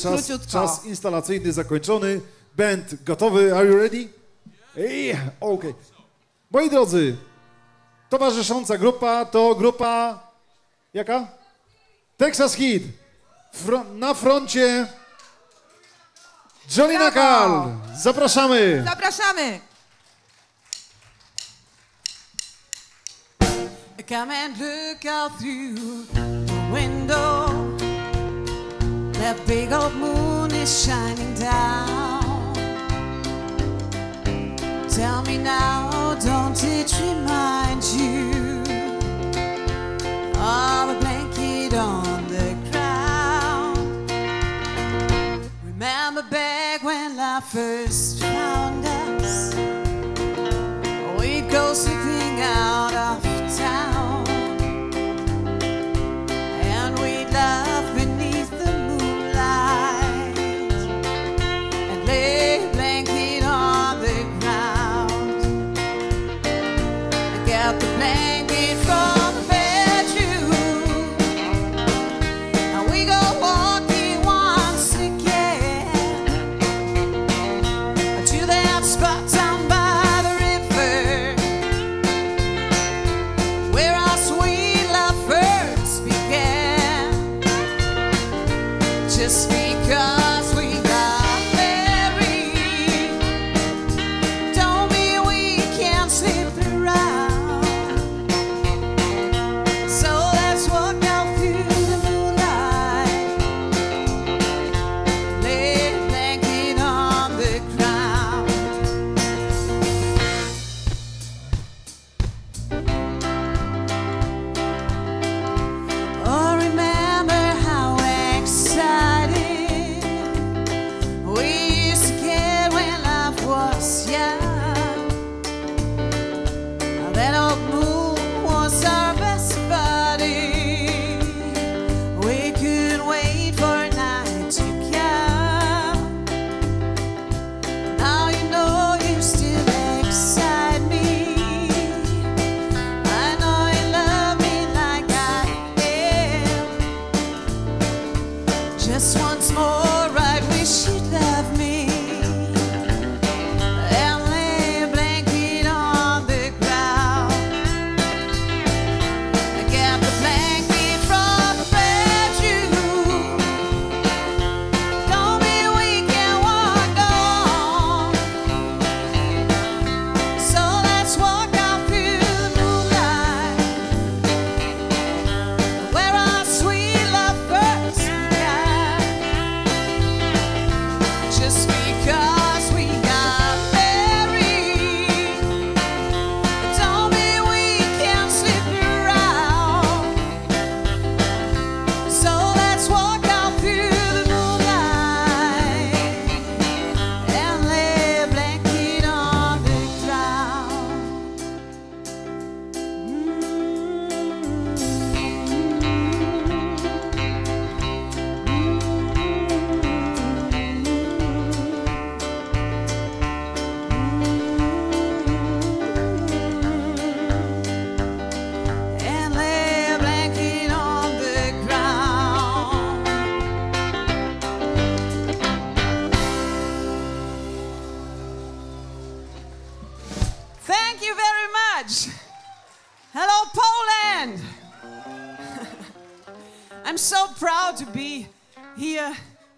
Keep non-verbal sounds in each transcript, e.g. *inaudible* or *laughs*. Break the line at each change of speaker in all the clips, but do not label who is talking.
Czas,
króciutko.
czas instalacyjny zakończony. Band gotowy. Are you ready? Yeah, okay. Moi drodzy, towarzysząca grupa to grupa jaka? Texas Hit. Fro na froncie Johnny
Brawo!
Nakal. Zapraszamy.
Zapraszamy!
Come and look out through the window. That big old moon is shining down. Tell me now, don't it remind you of a blanket on the ground? Remember back when life first found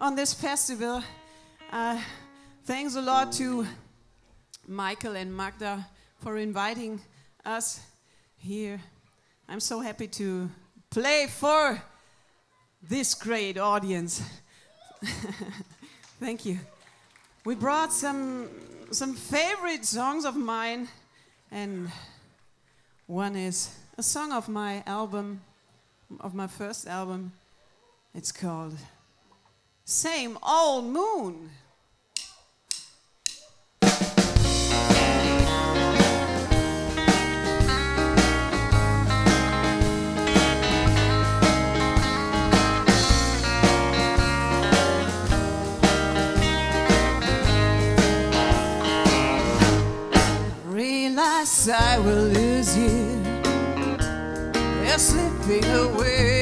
on this festival. Uh, thanks a lot to Michael and Magda for inviting us here. I'm so happy to play for this great audience. *laughs* Thank you. We brought some some favorite songs of mine, and one is a song of my album, of my first album. It's called "Same Old Moon." I will lose you. You're slipping away.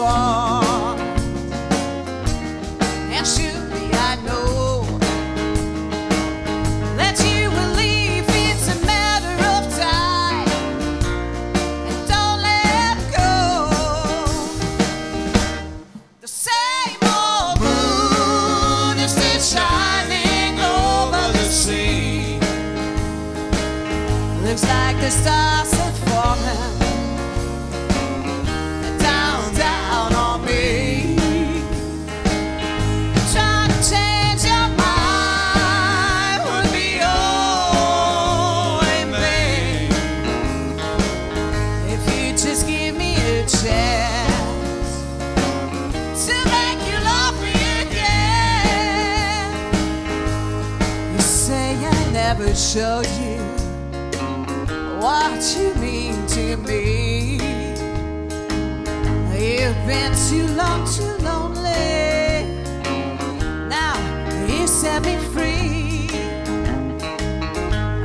And surely I know that you will leave. It's a matter of time. And don't let go. The same old moon is still shining over the sea. Looks like the sun. Showed you what you mean to me. You've been too long, too lonely. Now you set me free.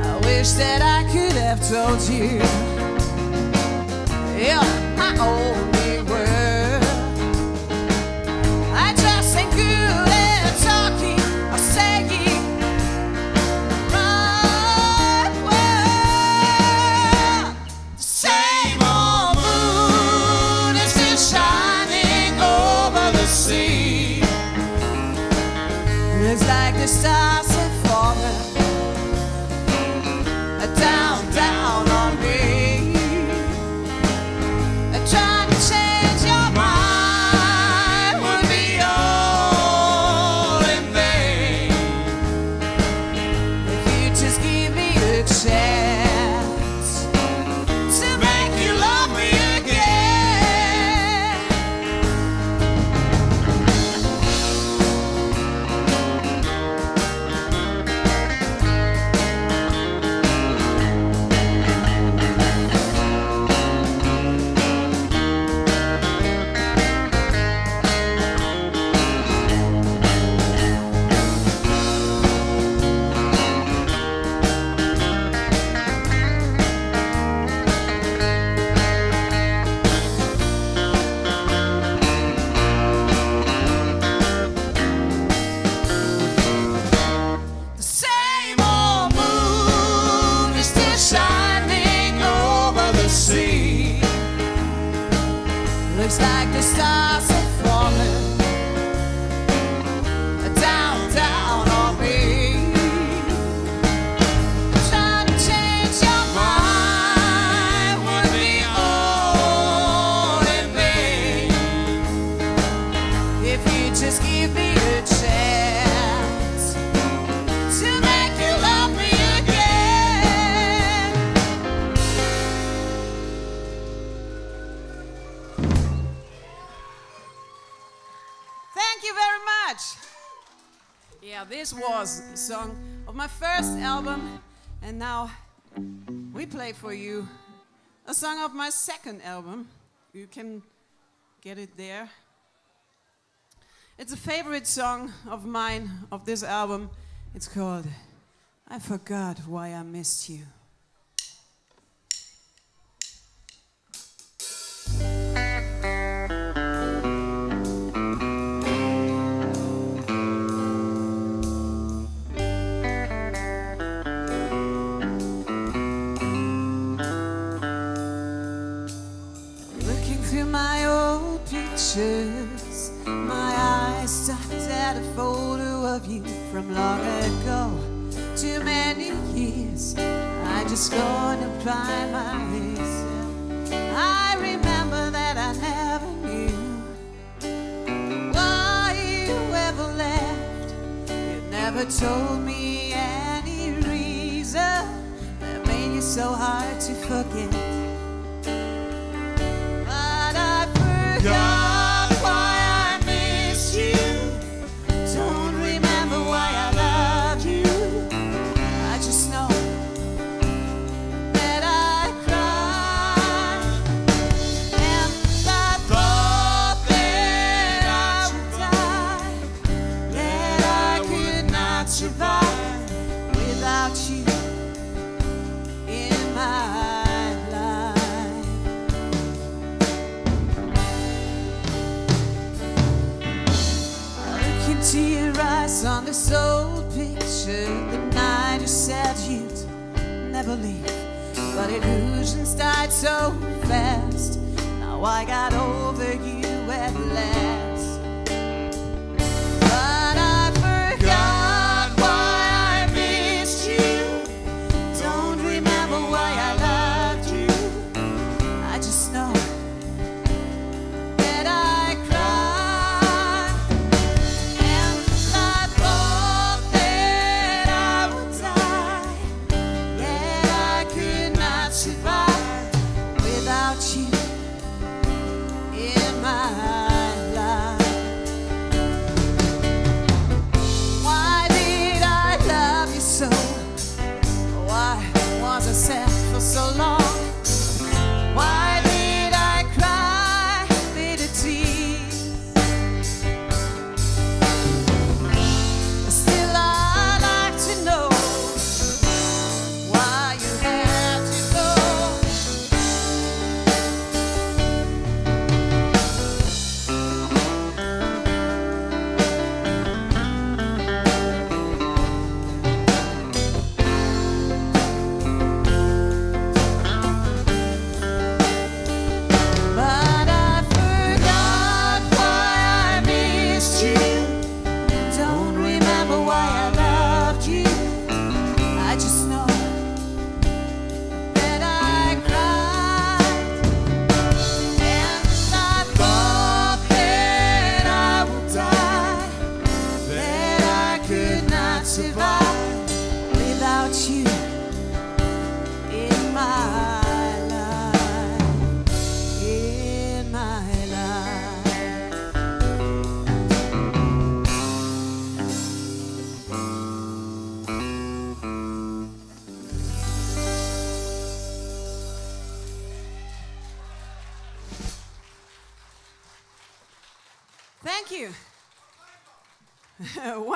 I wish that I could have told you. You're my only the Yeah, this was a song of my first album, and now we play for you a song of my second album. You can get it there. It's a favorite song of mine of this album. It's called I Forgot Why I Missed You. Pictures, my eyes stopped at a photo of you from long ago. Too many years, I just couldn't my myself. I remember that I never knew why you ever left. You never told me any reason that made you so hard to forget. But never leave, but illusions died so fast. Now I got over you at last.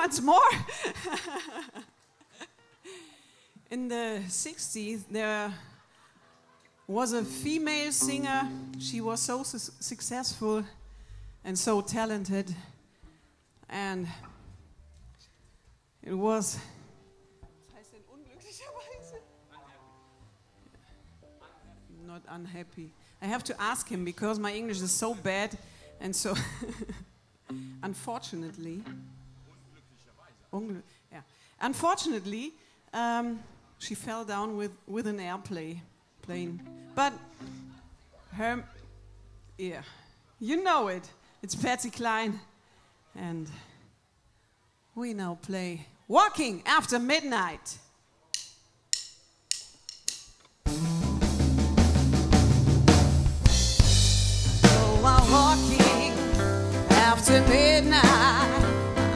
Once more. *laughs* In the 60s, there was a female singer. She was so su- successful and so talented. And it was. Not unhappy. I have to ask him because my English is so bad and so. *laughs* unfortunately. Ungl- yeah. Unfortunately, um, she fell down with, with an airplane. Plane. But her, yeah, you know it. It's Patsy Cline. And we now play Walking After Midnight. So I'm walking after midnight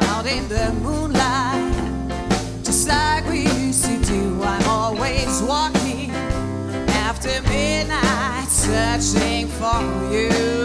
out in the moonlight, searching for you.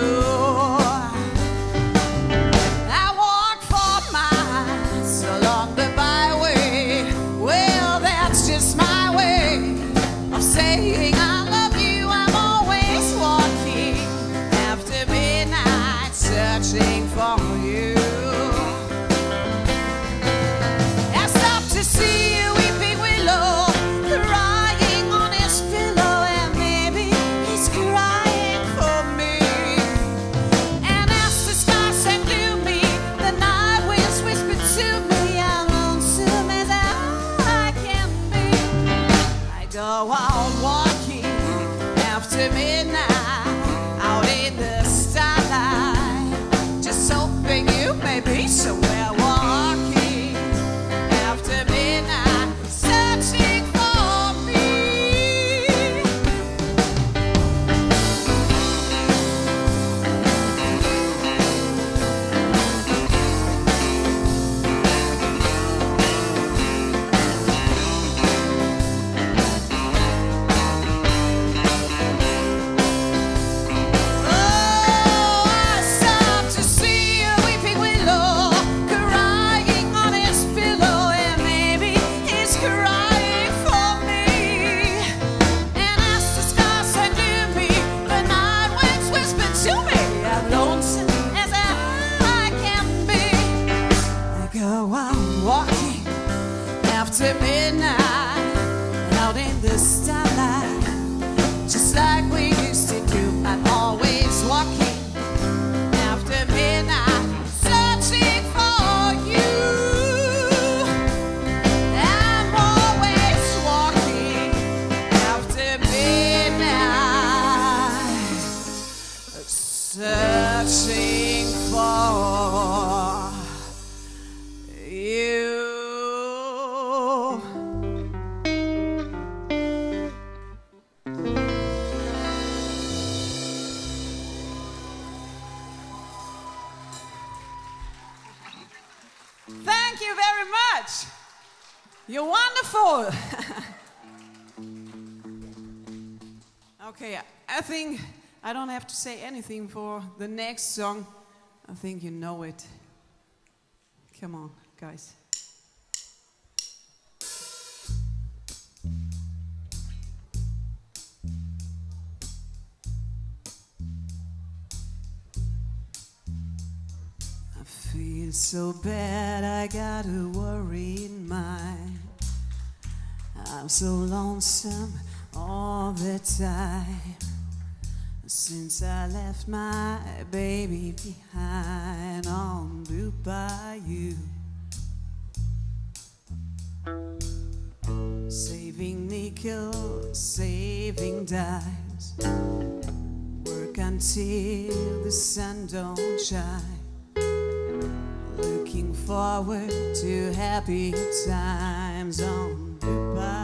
Don't have to say anything for the next song. I think you know it. Come on, guys. I feel so bad, I got a worried mind. I'm so lonesome all the time. Since I left my baby behind on Blue Bayou. Saving nickels, saving dimes. Work until the sun don't shine. Looking forward to happy times on the bayou.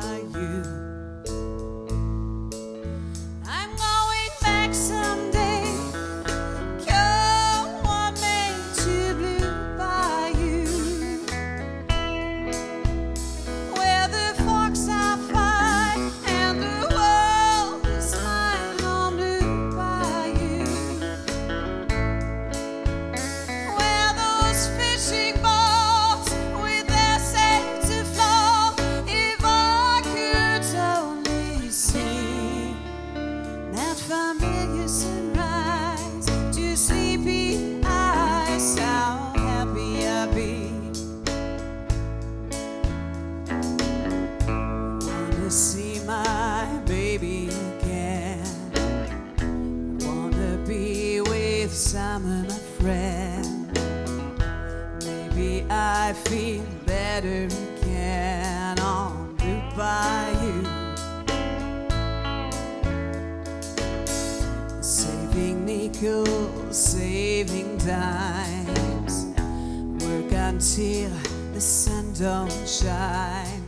till the sun don't shine.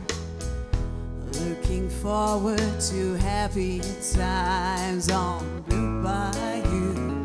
Looking forward to happy times. On Blue Bayou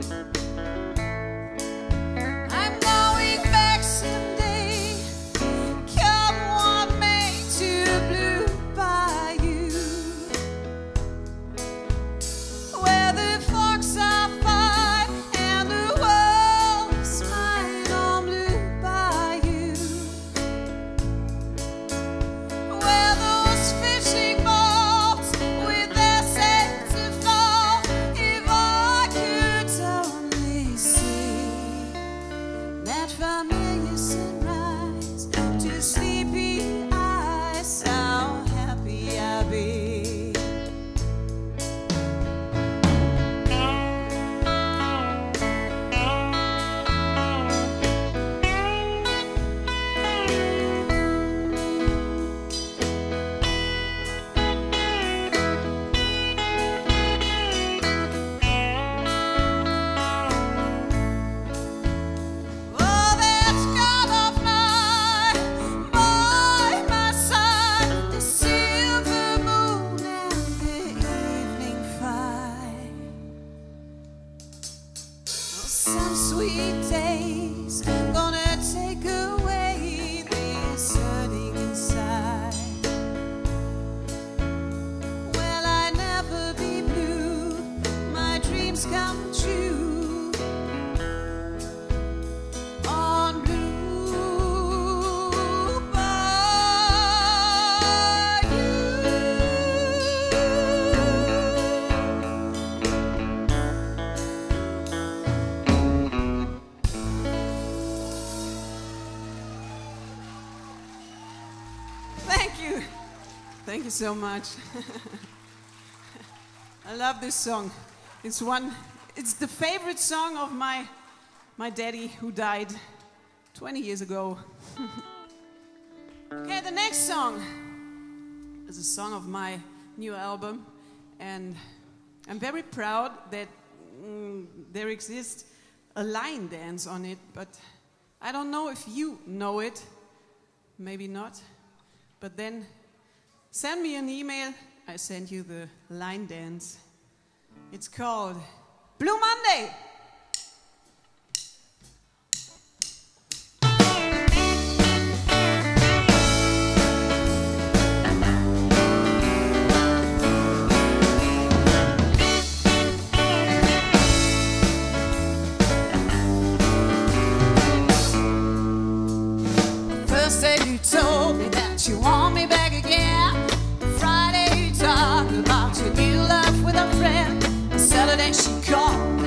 so much. *laughs* I love this song. It's one, it's the favorite song of my, my daddy who died 20 years ago. *laughs* okay, the next song is a song of my new album, and I'm very proud that mm, there exists a line dance on it, but I don't know if you know it, maybe not, but then Send me an email. I send you the line dance. It's called Blue Monday. First day you told me that you want me back. then she called.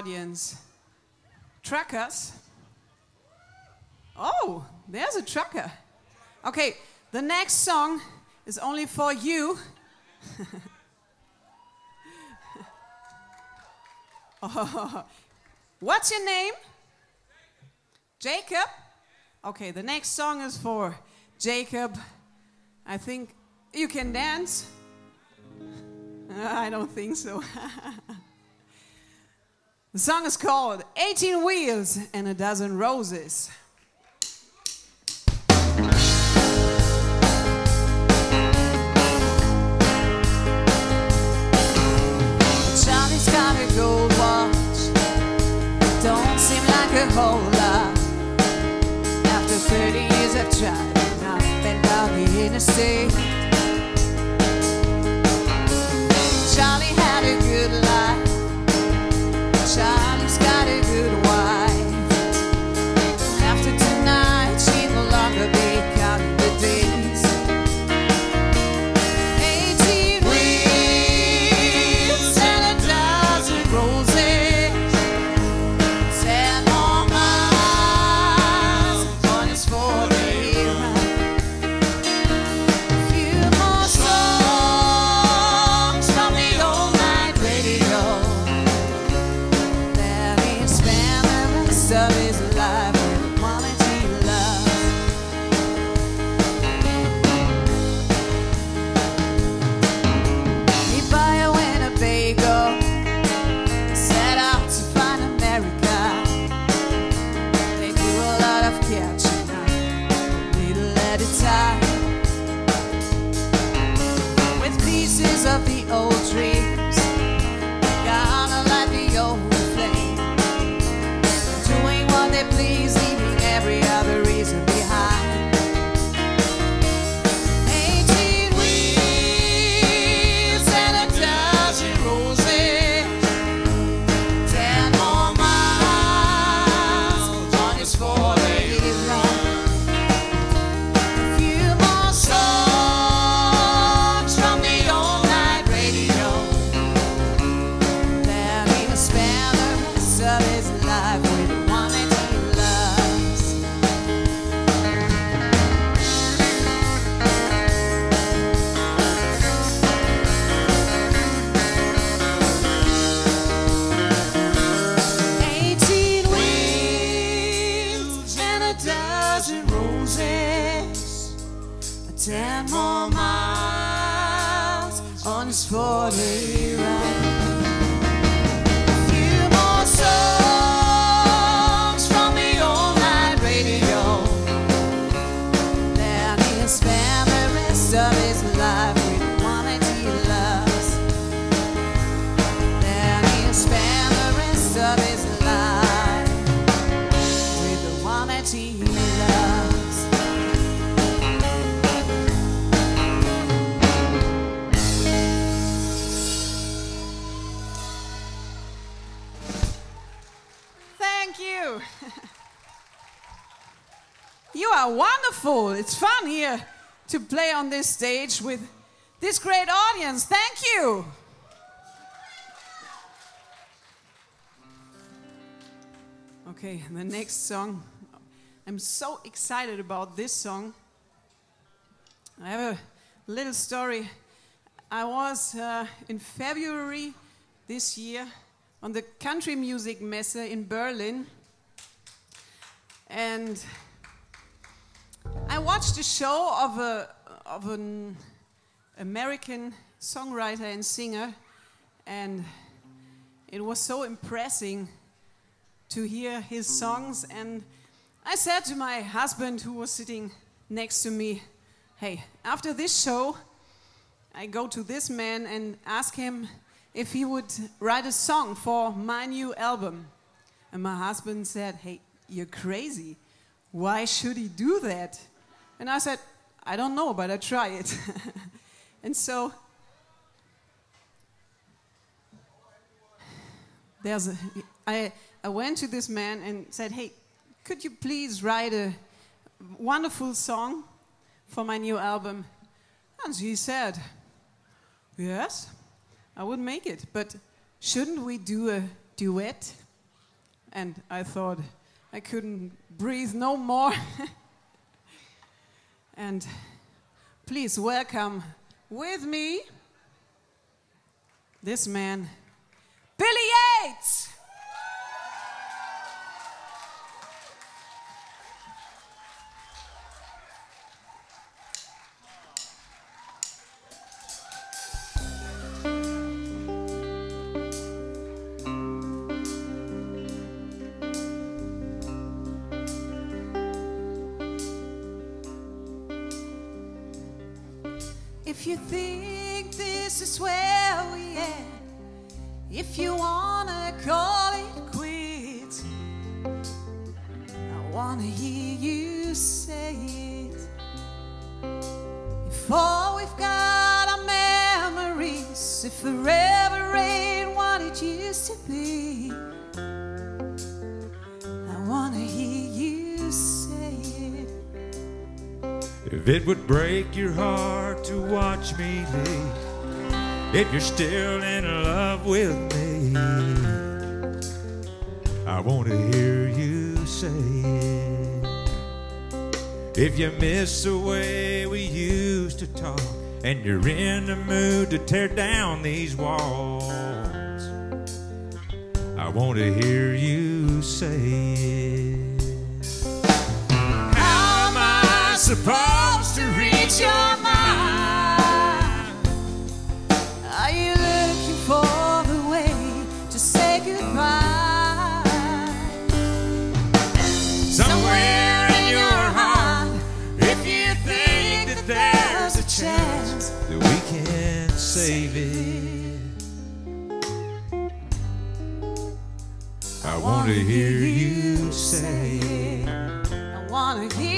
Audience truckers? Oh, there's a trucker. Okay, the next song is only for you. *laughs* oh, what's your name? Jacob? Okay, the next song is for Jacob. I think you can dance. *laughs* I don't think so. *laughs* the song is called 18 Wheels and a Dozen Roses.
Johnny's got a gold watch. Don't seem like a whole lot. After 30 years I've tried and I've been down the interstate.
On this stage with this great audience. Thank you. Okay, the next song. I'm so excited about this song. I have a little story. I was uh, in February this year on the Country Music Messe in Berlin. And I watched a show of, a, of an American songwriter and singer, and it was so impressing to hear his songs. And I said to my husband, who was sitting next to me, Hey, after this show, I go to this man and ask him if he would write a song for my new album. And my husband said, Hey, you're crazy. Why should he do that? And I said, I don't know, but I try it. *laughs* and so there's a, I, I went to this man and said, Hey, could you please write a wonderful song for my new album? And he said, Yes, I would make it, but
shouldn't we do a duet? And I thought I couldn't breathe no more. *laughs* and please welcome with me this man, Billy Yates. If you wanna call it quits, I wanna hear you say it. If all we've got are memories, if forever ain't what it used to be, I wanna hear you say it.
If it would break your heart to watch me leave, if you're still in love with me, I want to hear you say it. If you miss the way we used to talk, and you're in the mood to tear down these walls, I want to hear you say it. How am I supposed to reach your mind? Save it, I want to hear you say it.
I wanna hear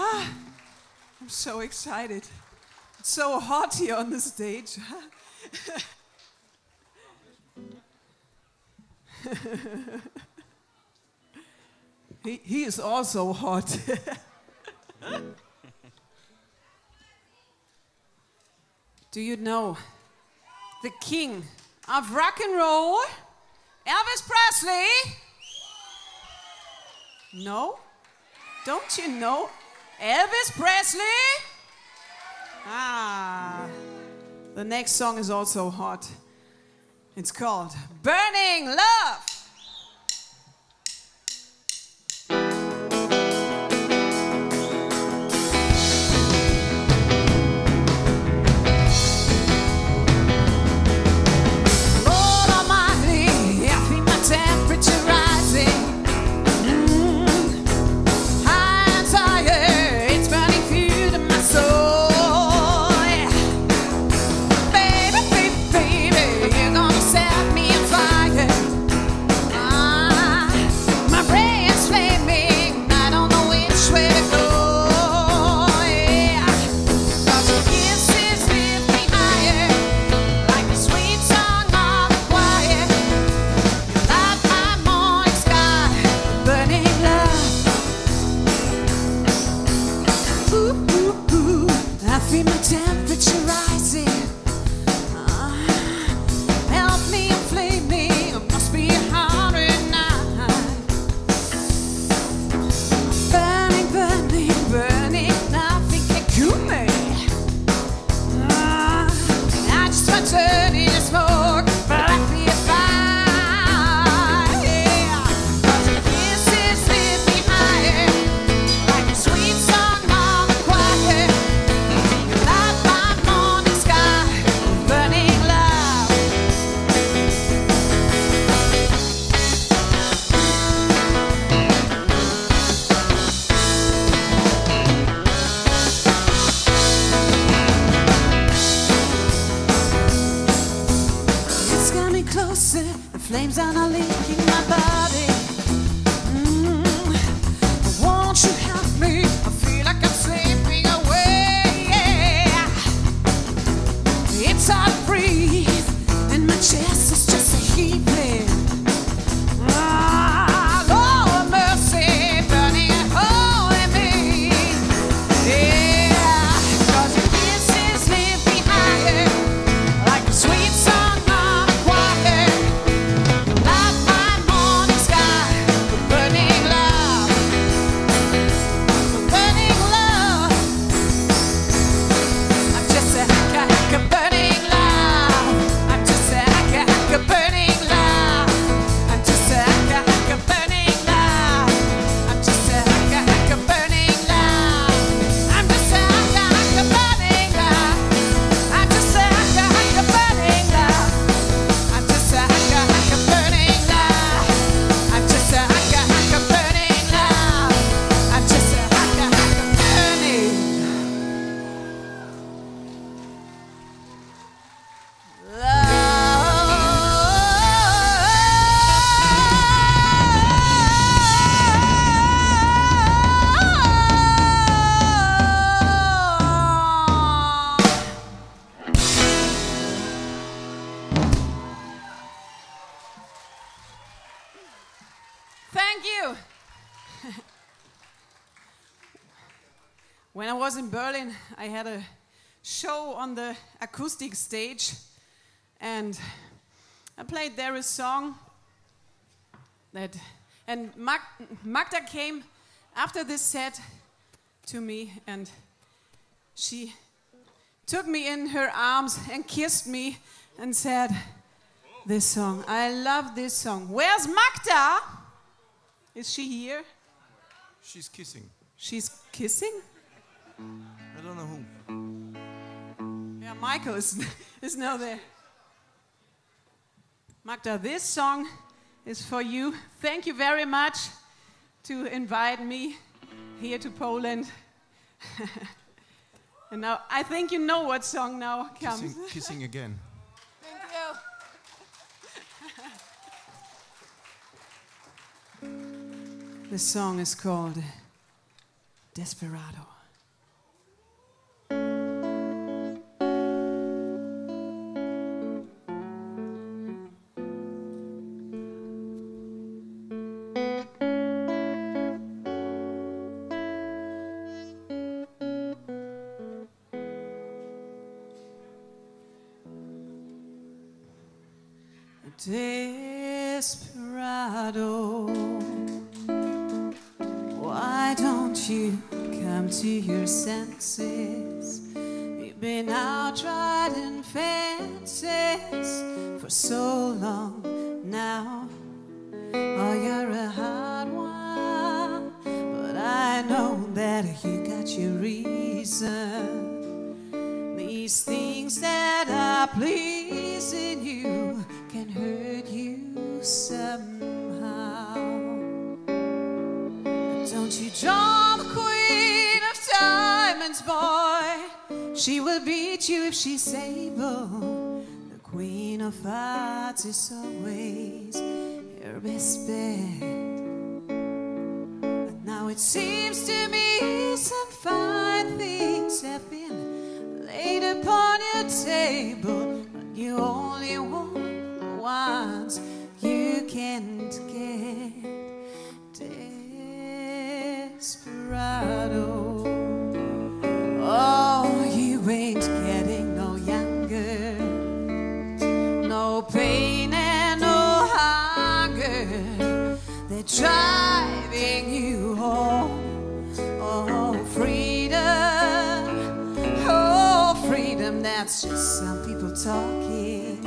Ah, I'm so excited. It's so hot here on the stage. *laughs* he, he is also hot. *laughs* Do you know the king of rock and roll, Elvis Presley? No? Don't you know Elvis Presley? Ah. The next song is also hot. It's called Burning Love. Had a show on the acoustic stage, and I played there a song that, and Mag, Magda came after this set to me, and she took me in her arms and kissed me and said, This song, I love this song. Where's Magda? Is she here?
She's kissing.
She's kissing?
I don't know who.
Yeah, Michael is, *laughs* is now there. Magda, this song is for you. Thank you very much to invite me here to Poland. *laughs* and now I think you know what song now comes.
Kissing, kissing again.
Thank you. *laughs* The song is called. Desperado, of is always your best bet. But now it seems to me Pain and. They're driving you home. Oh, freedom. Oh, freedom. That's just some people talking.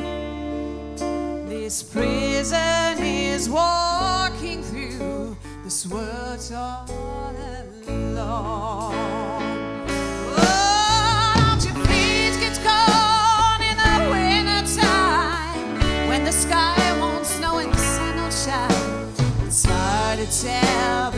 This prison is walking through this world all alone. Tell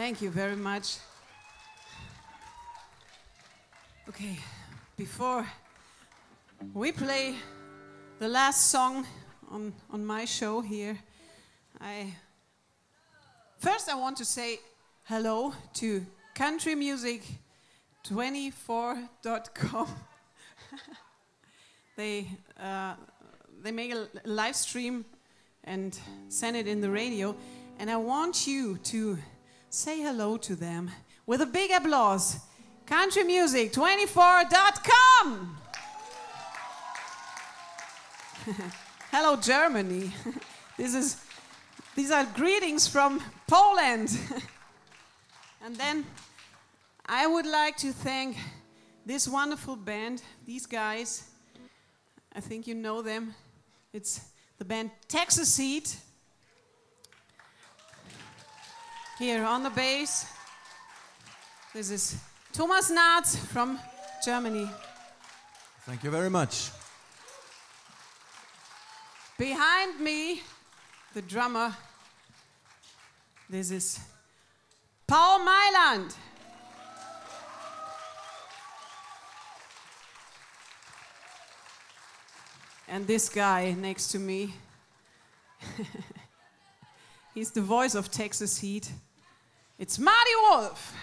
Thank you very much. Okay, before we play the last song on, on my show here,
I first I want to say hello to countrymusic24.com. *laughs* they uh, they make a live stream and send it in the radio, and I want you to say hello to them with a big applause. Countrymusic24.com. *laughs* Hello, Germany. *laughs* this is, these are greetings from Poland. *laughs* and then I would like to thank this wonderful band, these guys. I think you know them. It's the band Texas Heat. Here on the bass, this is Thomas Naatz from Germany.
Thank you very much.
Behind me, the drummer, this is Paul Mailand. And this guy next to me, *laughs* he's the voice of Texas Heat. It's Marty Wolf.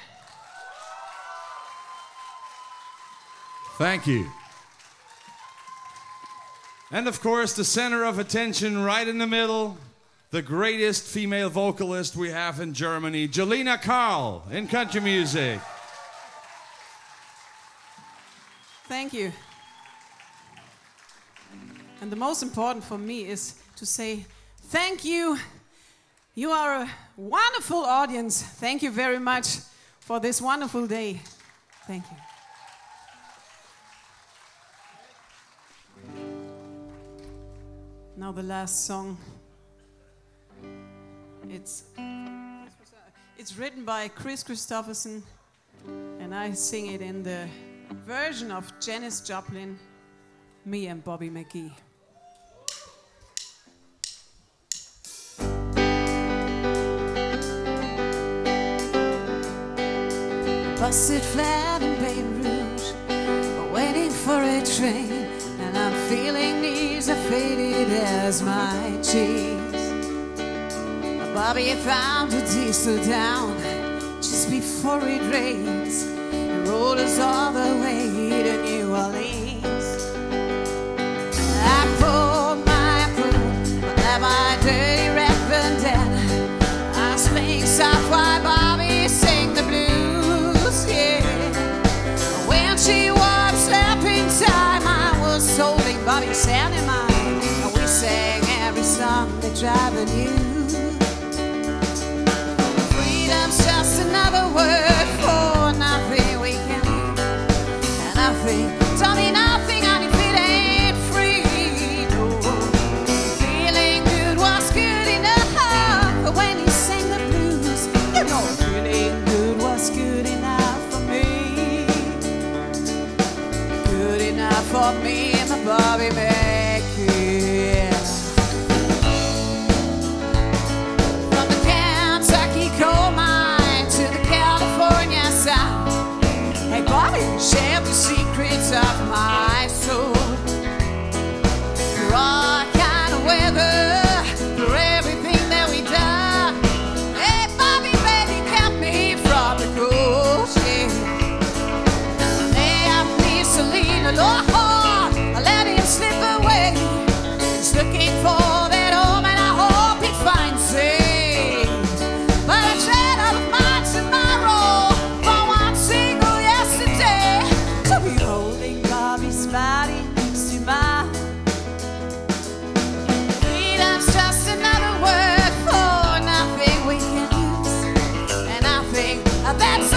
Thank you. And of course, the center of attention right in the middle, the greatest female vocalist we have in Germany, Jolina Carl in country music.
Thank you. And the most important for me is to say thank you. You are a wonderful audience. Thank you very much for this wonderful day. Thank you. Now the last song. It's it's written by Kris Kristofferson, and I sing it in the version of Janis Joplin, me and Bobby McGee.
Busted flat in Rouge, waiting for a train, and I'm feeling knees are faded as my cheese. Bobby found a diesel down just before it rains, and rolled us all the way to New driving you. Freedom's just another word that's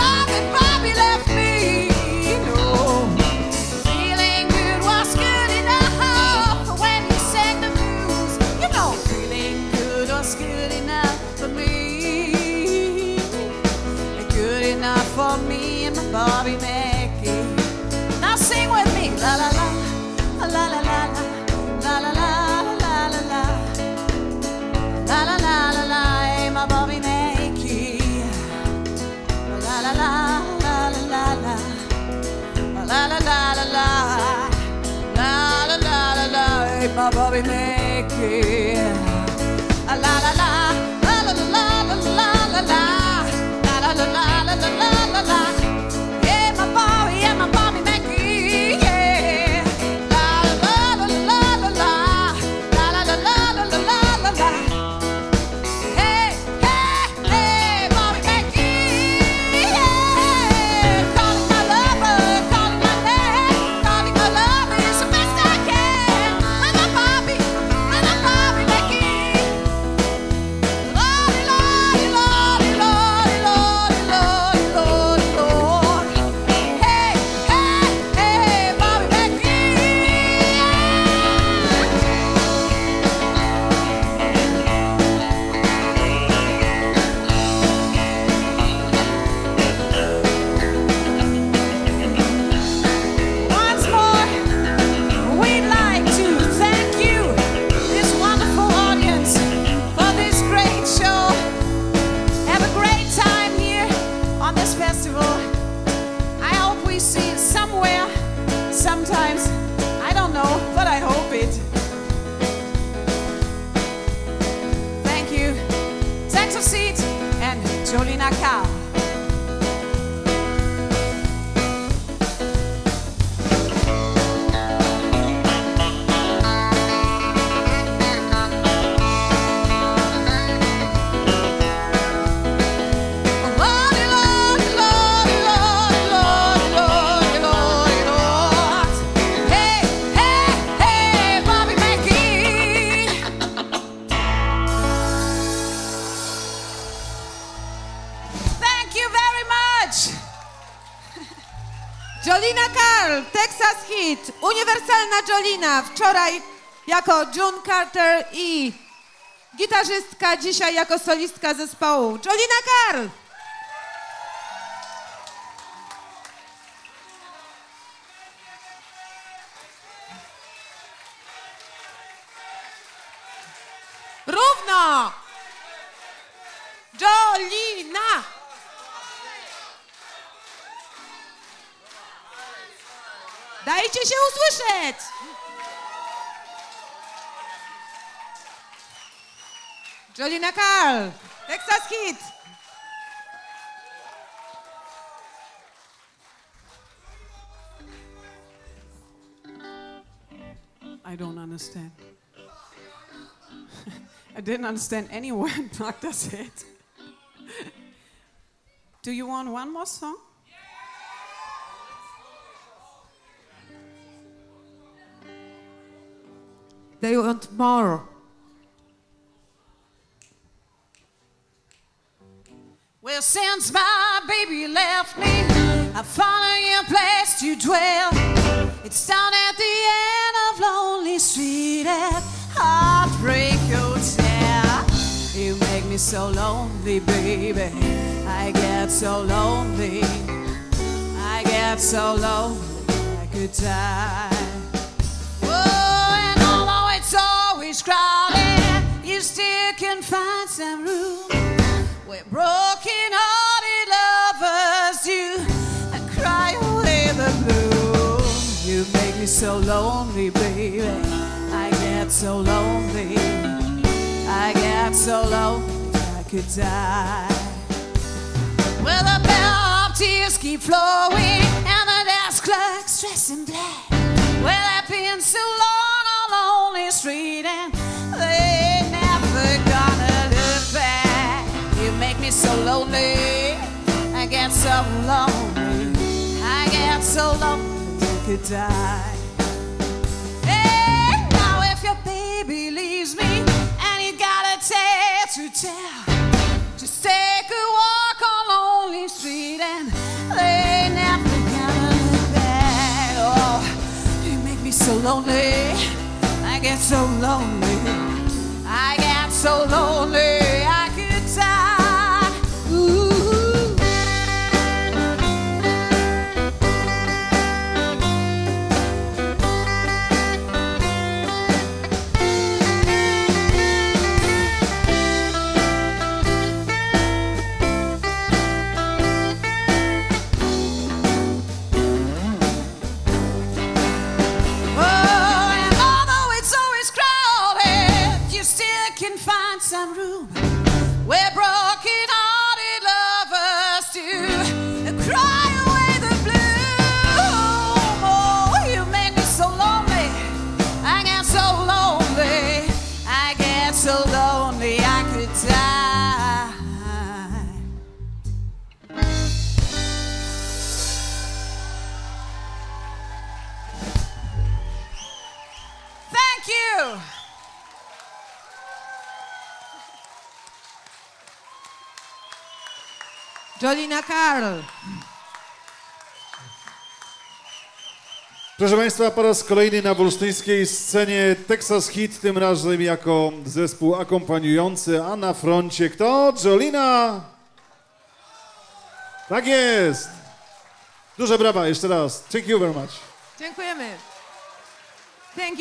Wczoraj jako June Carter i gitarzystka, dzisiaj jako solistka zespołu. Jolina Carl! Równo! Jolina! Dajcie się usłyszeć! Jolina Carl, Texas Heat.
I don't understand. *laughs* I didn't understand any word Magda said. *laughs* Do you want one more song?
They want more.
Since my baby left me, I found a place to dwell. It's down at the end of Lonely Street at Heartbreak Hotel. You make me so lonely, baby. I get so lonely. I get so lonely, I could die. Oh, and although it's always crowded, you still can find some room where broken-hearted so lonely, baby. I get so lonely. I get so lonely, I could die. Well, the bell of tears keep flowing, and the desk clerk's dressed in black. Well, I've been so long on lonely street, and they never gonna look back. You make me so lonely, I get so lonely, I get so lonely, I could die. Tale to tell. Just take a walk on lonely street and they never gonna back. Oh, you make me so lonely. I get so lonely. I get so lonely.
Jolina Carl.
Proszę Państwa, po raz kolejny na wolsztyńskiej scenie Texas Hit, tym razem jako zespół akompaniujący, a na froncie kto? Jolina! Tak jest! Duże brawa jeszcze raz. Thank you very much.
Dziękujemy. Thank you.